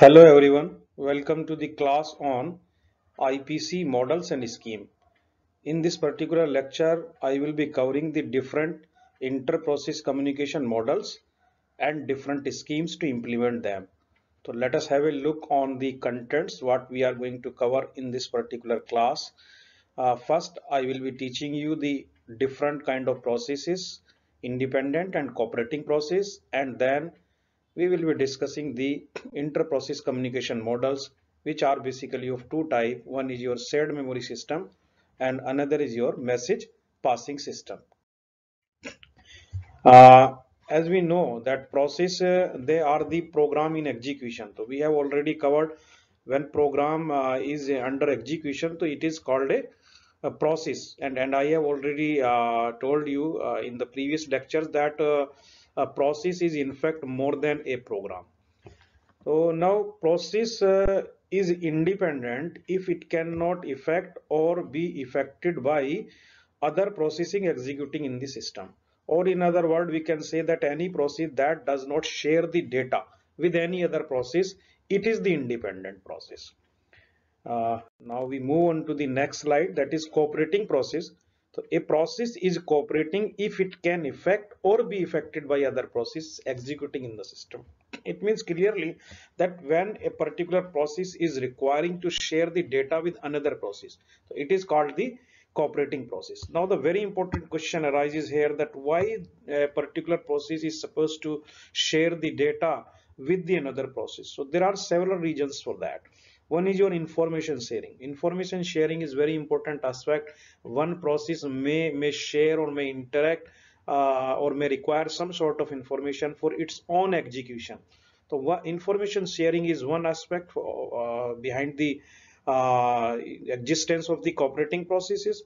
Hello everyone, welcome to the class on IPC models and scheme. In this particular lecture, I will be covering the different inter-process communication models and different schemes to implement them. So let us have a look on the contents what we are going to cover in this particular class. Uh, first, I will be teaching you the different kind of processes, independent and cooperating process and then we will be discussing the inter-process communication models which are basically of two type. One is your shared memory system and another is your message passing system. Uh, as we know that process uh, they are the program in execution. So we have already covered when program uh, is under execution so it is called a, a process. And and i have already uh, told you uh, in the previous lectures that uh, a process is in fact more than a program. So now process uh, is independent if it cannot affect or be affected by other processing executing in the system. Or in other word we can say that any process that does not share the data with any other process it is the independent process. Uh, now we move on to the next slide that is cooperating process so a process is cooperating if it can affect or be affected by other process executing in the system. It means clearly that when a particular process is requiring to share the data with another process, it is called the cooperating process. Now the very important question arises here that why a particular process is supposed to share the data with the another process. So there are several reasons for that one is your information sharing. Information sharing is very important aspect. One process may may share or may interact uh, or may require some sort of information for its own execution. So what information sharing is one aspect for, uh, behind the uh, existence of the cooperating processes.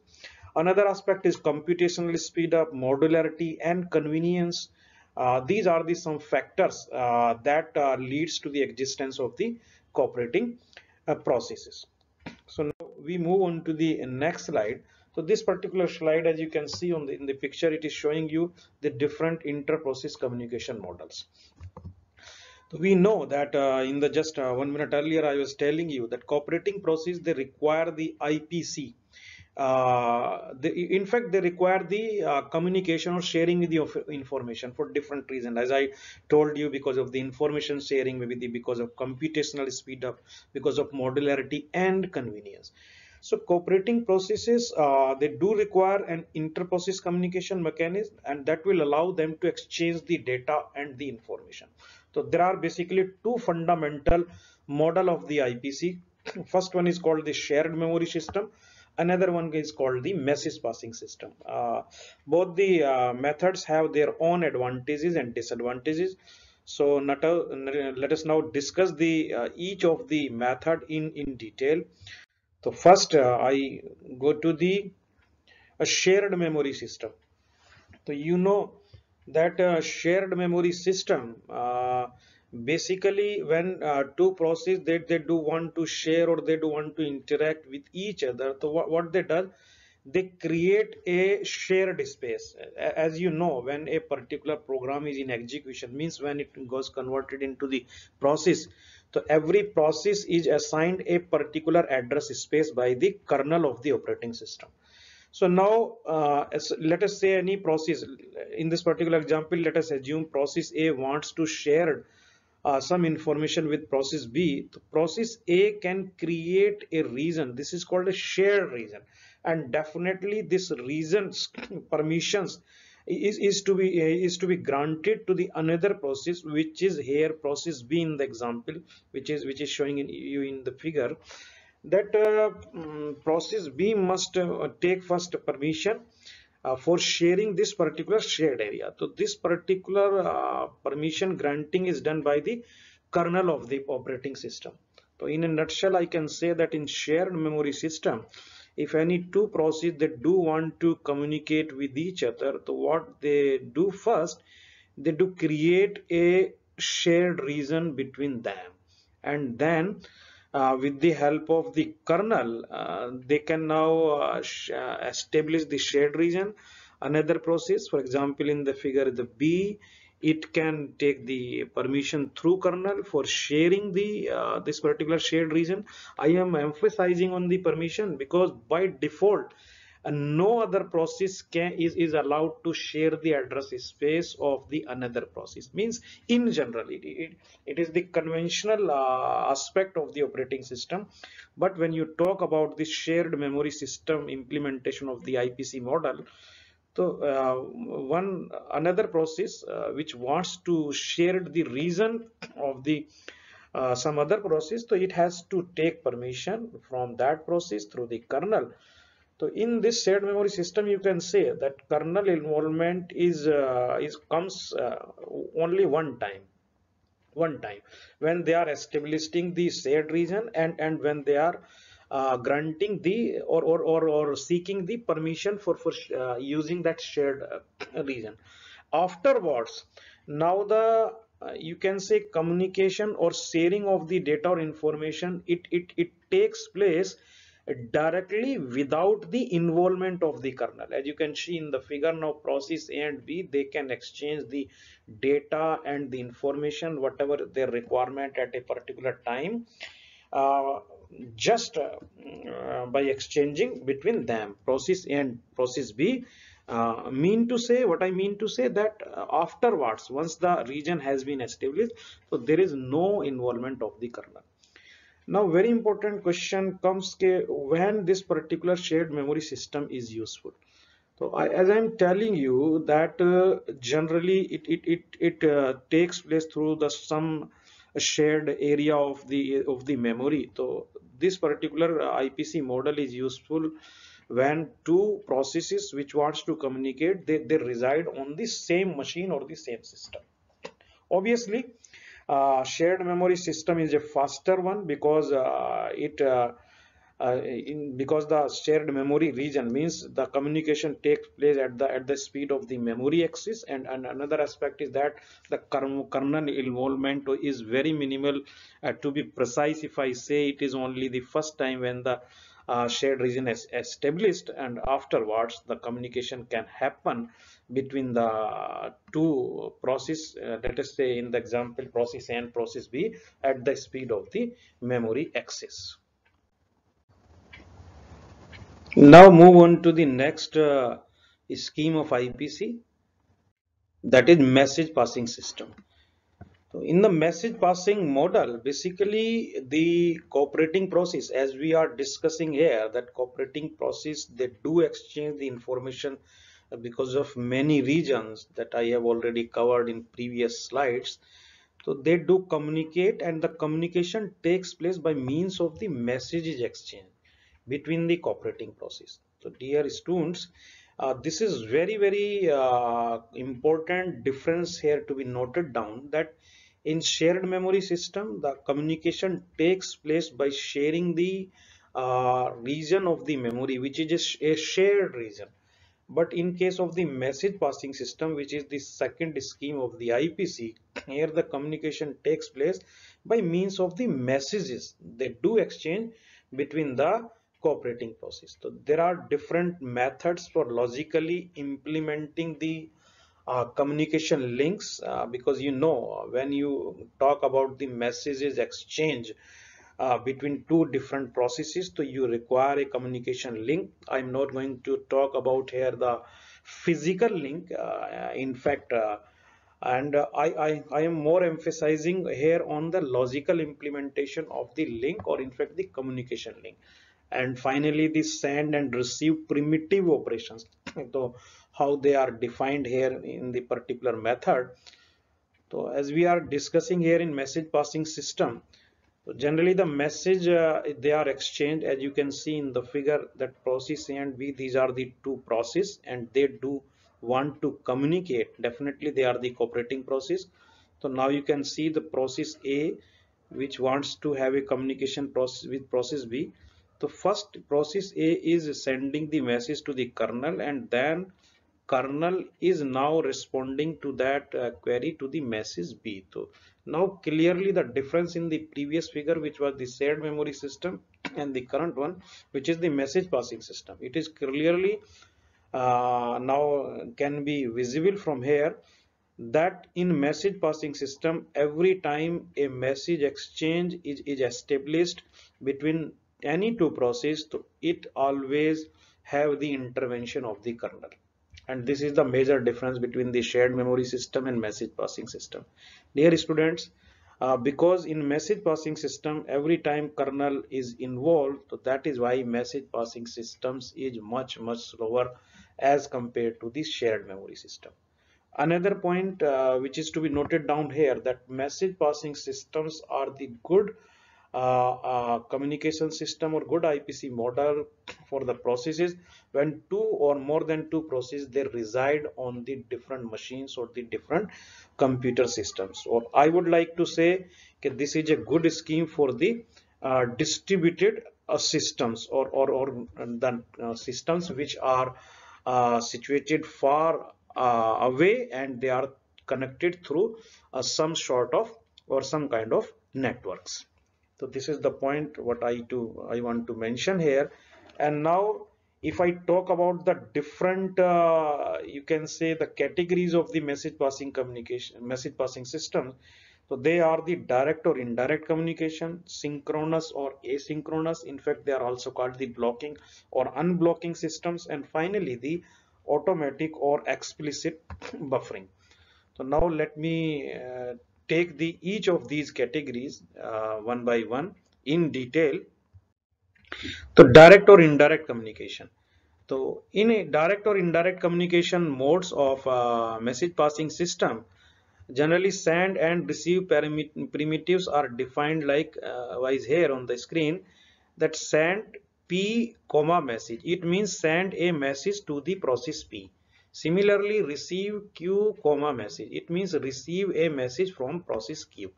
Another aspect is computational speed up modularity and convenience. Uh, these are the some factors uh, that uh, leads to the existence of the cooperating processes. So now we move on to the next slide. So this particular slide, as you can see on the in the picture, it is showing you the different inter-process communication models. So we know that uh, in the just uh, one minute earlier, I was telling you that cooperating process they require the IPC uh, the, in fact they require the uh, communication or sharing the information for different reasons. As i told you because of the information sharing maybe the, because of computational speed up because of modularity and convenience. So cooperating processes uh, they do require an inter-process communication mechanism and that will allow them to exchange the data and the information. So there are basically two fundamental model of the ipc first one is called the shared memory system another one is called the message passing system. Uh, both the uh, methods have their own advantages and disadvantages. So uh, let us now discuss the uh, each of the method in in detail. So first uh, i go to the a shared memory system. So you know that uh, shared memory system basically when uh, two process that they, they do want to share or they do want to interact with each other so what, what they do they create a shared space. As you know when a particular program is in execution means when it goes converted into the process. So every process is assigned a particular address space by the kernel of the operating system. So now uh, let us say any process. In this particular example let us assume process a wants to share uh, some information with process B, process A can create a region. This is called a shared region. And definitely this reasons, permissions is, is to be is to be granted to the another process which is here process B in the example which is which is showing in you in the figure that uh, um, process B must uh, take first permission uh, for sharing this particular shared area. So this particular uh, permission granting is done by the kernel of the operating system. So in a nutshell, I can say that in shared memory system, if any two processes that do want to communicate with each other, so what they do first, they do create a shared region between them and then uh, with the help of the kernel uh, they can now uh, establish the shared region. Another process for example in the figure the b it can take the permission through kernel for sharing the uh, this particular shared region. I am emphasizing on the permission because by default and no other process can is, is allowed to share the address space of the another process. Means in general it, it, it is the conventional uh, aspect of the operating system. But when you talk about the shared memory system implementation of the IPC model so uh, one another process uh, which wants to share the region of the uh, some other process so it has to take permission from that process through the kernel so in this shared memory system, you can say that kernel involvement is uh, is comes uh, only one time, one time when they are establishing the shared region and and when they are uh, granting the or, or or or seeking the permission for for uh, using that shared uh, region. Afterwards, now the uh, you can say communication or sharing of the data or information it it it takes place directly without the involvement of the kernel. As you can see in the figure now process a and b they can exchange the data and the information whatever their requirement at a particular time uh, just uh, uh, by exchanging between them. Process a and process b uh, mean to say what i mean to say that uh, afterwards once the region has been established so there is no involvement of the kernel now very important question comes when this particular shared memory system is useful. So I, as i'm telling you that uh, generally it it it, it uh, takes place through the some shared area of the of the memory. So this particular ipc model is useful when two processes which wants to communicate they, they reside on the same machine or the same system. Obviously uh, shared memory system is a faster one because uh, it uh, uh, in, because the shared memory region means the communication takes place at the at the speed of the memory access. And, and another aspect is that the kernel involvement is very minimal. Uh, to be precise if i say it is only the first time when the uh, shared region is established and afterwards the communication can happen between the two process uh, let us say in the example process A and process B at the speed of the memory access. Now move on to the next uh, scheme of IPC that is message passing system. So in the message passing model, basically the cooperating process as we are discussing here that cooperating process they do exchange the information because of many regions that I have already covered in previous slides. So they do communicate and the communication takes place by means of the messages exchange between the cooperating process. So dear students, uh, this is very very uh, important difference here to be noted down that in shared memory system the communication takes place by sharing the uh, region of the memory which is a shared region but in case of the message passing system which is the second scheme of the IPC here the communication takes place by means of the messages. They do exchange between the cooperating process. So there are different methods for logically implementing the uh, communication links uh, because you know when you talk about the messages exchange uh, between two different processes. So you require a communication link. I'm not going to talk about here the physical link. Uh, in fact uh, and uh, I, I, I am more emphasizing here on the logical implementation of the link or in fact the communication link. And finally the send and receive primitive operations. So how they are defined here in the particular method. So as we are discussing here in message passing system so generally the message uh, they are exchanged as you can see in the figure that process A and B these are the two process and they do want to communicate definitely they are the cooperating process. So now you can see the process A which wants to have a communication process with process B. The first process A is sending the message to the kernel and then kernel is now responding to that uh, query to the message B. So now clearly the difference in the previous figure which was the shared memory system and the current one which is the message passing system it is clearly uh, now can be visible from here that in message passing system every time a message exchange is, is established between any two process it always have the intervention of the kernel and this is the major difference between the shared memory system and message passing system. Dear students uh, because in message passing system every time kernel is involved so that is why message passing systems is much much slower as compared to the shared memory system. Another point uh, which is to be noted down here that message passing systems are the good communication system or good IPC model for the processes. When two or more than two processes they reside on the different machines or the different computer systems. Or I would like to say that this is a good scheme for the uh, distributed uh, systems or, or, or the uh, systems which are uh, situated far away and they are connected through some sort of or some kind of networks so this is the point what I to I want to mention here. And now if I talk about the different uh, you can say the categories of the message passing communication message passing system so they are the direct or indirect communication synchronous or asynchronous. In fact they are also called the blocking or unblocking systems. And finally the automatic or explicit buffering. So now let me uh, take the each of these categories uh, one by one in detail so direct or indirect communication. So in a direct or indirect communication modes of uh, message passing system generally send and receive primitives are defined like uh, wise here on the screen that send p comma message. It means send a message to the process p Similarly, receive Q comma message. It means receive a message from process Q.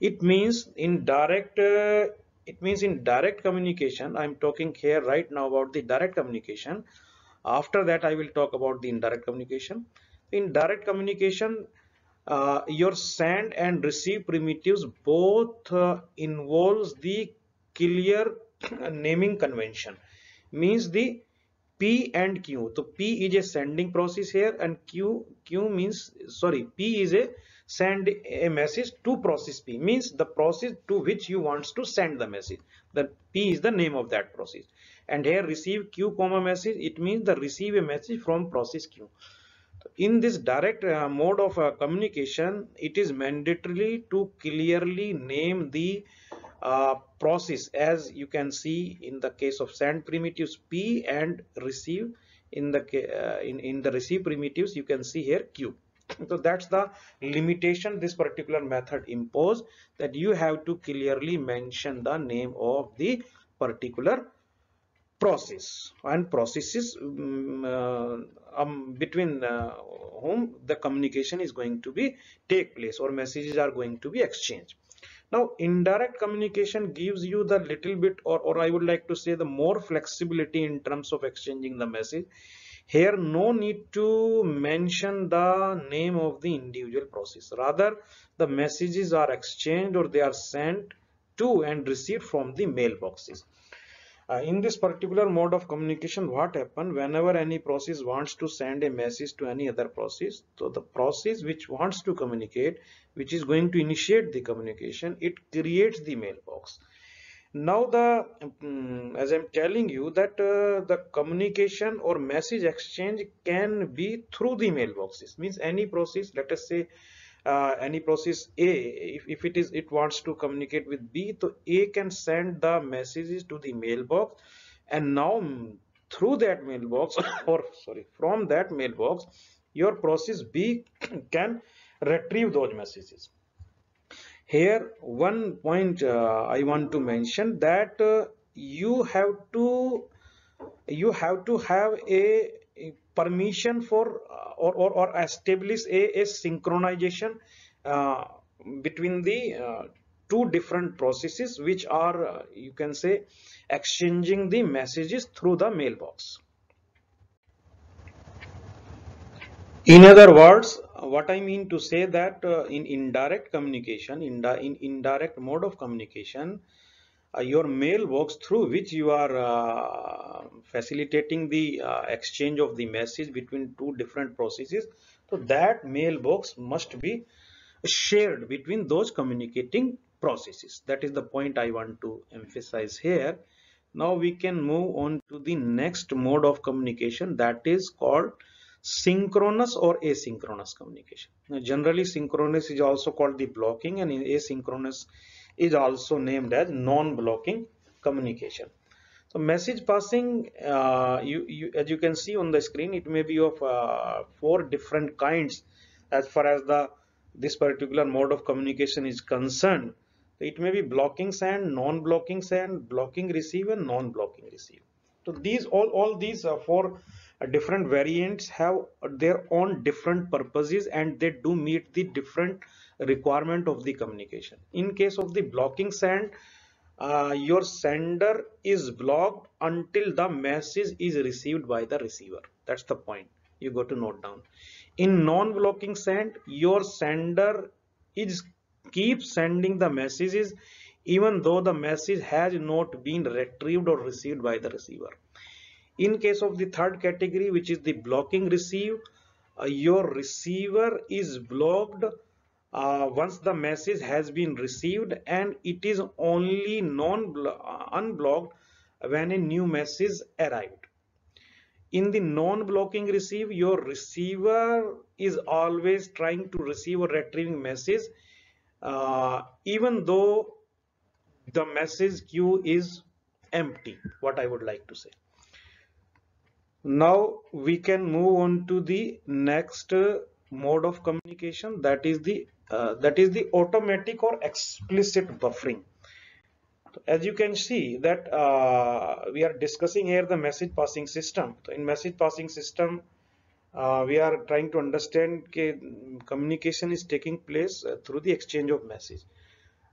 It means in direct uh, it means in direct communication. I'm talking here right now about the direct communication. After that, I will talk about the indirect communication. In direct communication, uh, your send and receive primitives both uh, involves the clear naming convention means the P and Q. So P is a sending process here and Q Q means sorry P is a send a message to process P means the process to which you wants to send the message. The P is the name of that process. And here receive Q comma message it means the receive a message from process Q. In this direct uh, mode of uh, communication it is mandatory to clearly name the uh, process as you can see in the case of send primitives p and receive in the uh, in, in the receive primitives you can see here q. So that's the limitation this particular method impose that you have to clearly mention the name of the particular process. And processes um, um, between uh, whom the communication is going to be take place or messages are going to be exchanged now indirect communication gives you the little bit or, or I would like to say the more flexibility in terms of exchanging the message. Here no need to mention the name of the individual process. Rather the messages are exchanged or they are sent to and received from the mailboxes. Uh, in this particular mode of communication what happen whenever any process wants to send a message to any other process? So the process which wants to communicate which is going to initiate the communication it creates the mailbox. Now the um, as i'm telling you that uh, the communication or message exchange can be through the mailboxes. Means any process let us say uh, any process A, if, if it is it wants to communicate with B, so A can send the messages to the mailbox and now through that mailbox or sorry from that mailbox your process B can retrieve those messages. Here one point uh, I want to mention that uh, you have to you have to have a permission for uh, or, or, or establish a, a synchronization uh, between the uh, two different processes which are you can say exchanging the messages through the mailbox. In other words what i mean to say that uh, in indirect communication in, in indirect mode of communication your mail mailbox through which you are uh, facilitating the uh, exchange of the message between two different processes. So that mailbox must be shared between those communicating processes. That is the point i want to emphasize here. Now we can move on to the next mode of communication. That is called synchronous or asynchronous communication. Now, generally synchronous is also called the blocking and asynchronous is also named as non-blocking communication. So message passing uh, you, you as you can see on the screen it may be of uh, four different kinds. As far as the this particular mode of communication is concerned it may be blocking send non-blocking send blocking receive and non-blocking receive. So these all all these uh, four uh, different variants have their own different purposes and they do meet the different requirement of the communication. In case of the blocking send uh, your sender is blocked until the message is received by the receiver. That's the point. You got to note down. In non-blocking send your sender is keep sending the messages even though the message has not been retrieved or received by the receiver. In case of the third category which is the blocking receive uh, your receiver is blocked uh, once the message has been received and it is only non uh, unblocked when a new message arrived. In the non-blocking receive your receiver is always trying to receive or retrieving message uh, even though the message queue is empty what I would like to say. Now we can move on to the next uh, mode of communication that is the uh, that is the automatic or explicit buffering. As you can see that uh, we are discussing here the message passing system. So in message passing system uh, we are trying to understand that communication is taking place uh, through the exchange of message.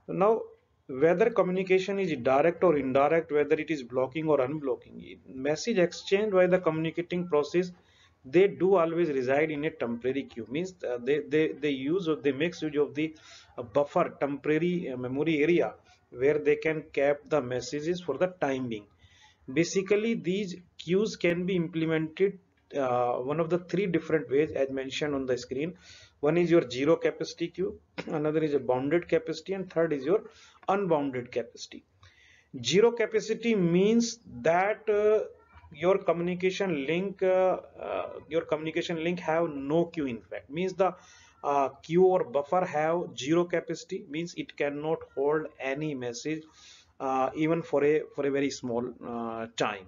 Now whether communication is direct or indirect whether it is blocking or unblocking message exchange by the communicating process they do always reside in a temporary queue. Means uh, they, they they use or they make use of the uh, buffer temporary uh, memory area where they can cap the messages for the time being. Basically these queues can be implemented one of the three different ways as mentioned on the screen. One is your zero capacity queue another is a bounded capacity and third is your unbounded capacity. Zero capacity means that your communication link uh, uh, your communication link have no queue in fact. Means the uh, queue or buffer have zero capacity means it cannot hold any message uh, even for a for a very small uh, time.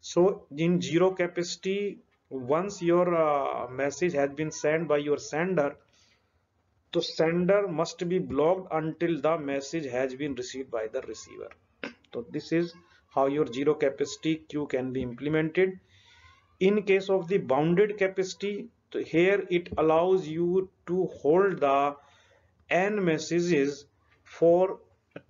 So in zero capacity once your uh, message has been sent by your sender the sender must be blocked until the message has been received by the receiver. So this is how your zero capacity queue can be implemented. In case of the bounded capacity here it allows you to hold the n messages for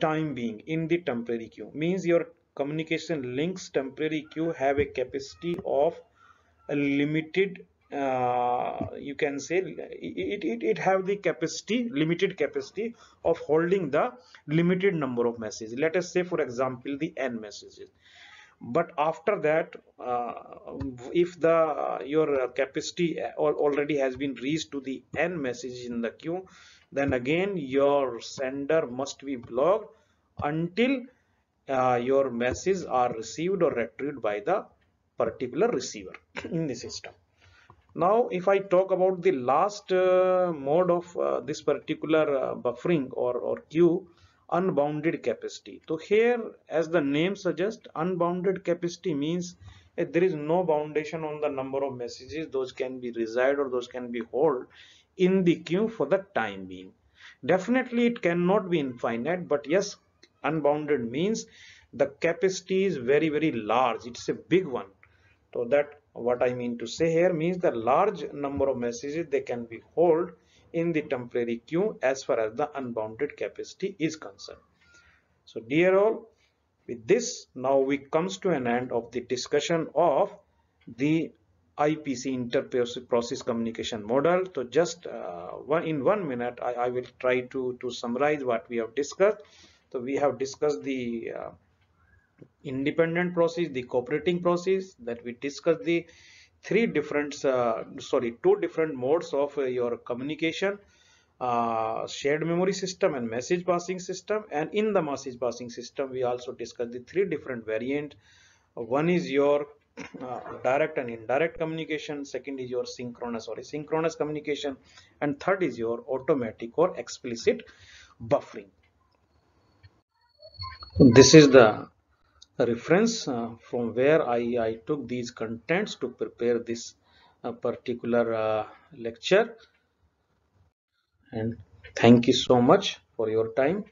time being in the temporary queue. Means your communication links temporary queue have a capacity of a limited uh, you can say it, it, it have the capacity limited capacity of holding the limited number of messages. Let us say for example the n messages. But after that uh, if the your capacity already has been reached to the n messages in the queue then again your sender must be blocked until uh, your messages are received or retrieved by the particular receiver in the system now if i talk about the last uh, mode of uh, this particular uh, buffering or or queue unbounded capacity. So here as the name suggests unbounded capacity means there is no boundation on the number of messages. Those can be reside or those can be hold in the queue for the time being. Definitely it cannot be infinite but yes unbounded means the capacity is very very large. It's a big one. So that what I mean to say here means the large number of messages they can be hold in the temporary queue as far as the unbounded capacity is concerned. So dear all, with this now we comes to an end of the discussion of the IPC inter-process communication model. So just uh, one in one minute I, I, will try to, to summarize what we have discussed. So we have discussed the uh, independent process the cooperating process that we discussed the three different uh, sorry two different modes of uh, your communication uh, shared memory system and message passing system. And in the message passing system we also discuss the three different variant. One is your uh, direct and indirect communication. Second is your synchronous or asynchronous communication. And third is your automatic or explicit buffering. This is the reference uh, from where I, I took these contents to prepare this uh, particular uh, lecture. And thank you so much for your time